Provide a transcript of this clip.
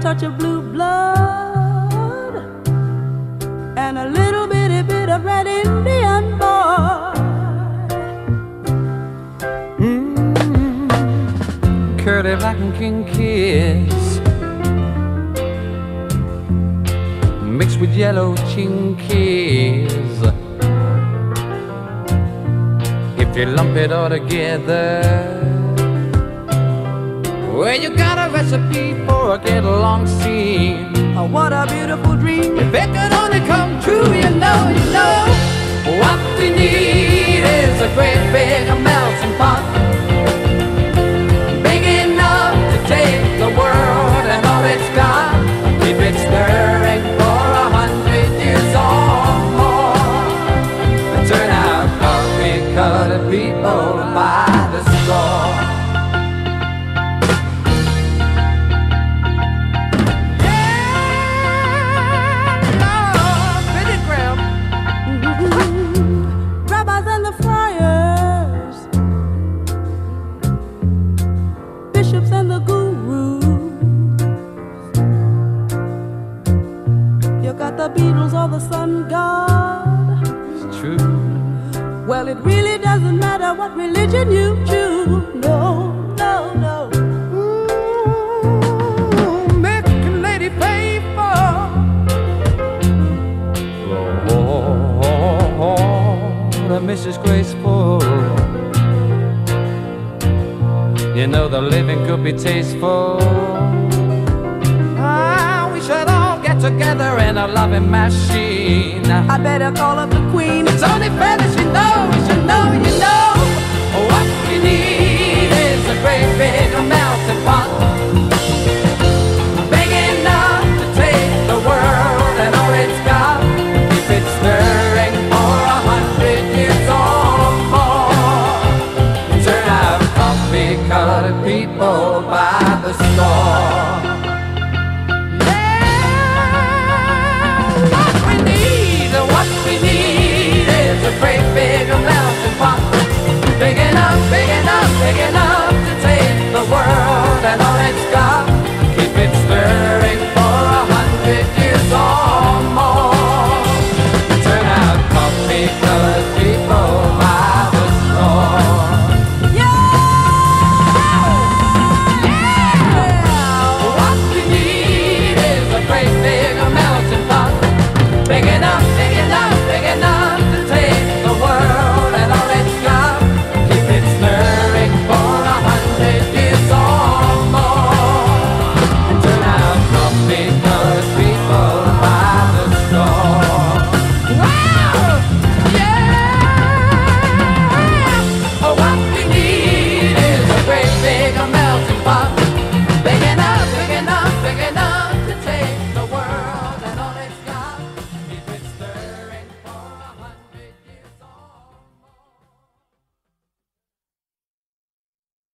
touch of blue blood and a little bitty bit of red Indian boy. Mm, curly black and king kiss mixed with yellow chinkies. If you lump it all together, you got a recipe for a get along scene. Oh, what a beautiful dream. If it could Got the Beatles or the sun god. It's true. Well, it really doesn't matter what religion you choose. No, no, no. Mm, Mexican lady faithful. Lord, the Mrs. Graceful. You know the living could be tasteful. A loving machine. I better call up the queen. It's only fair that you know,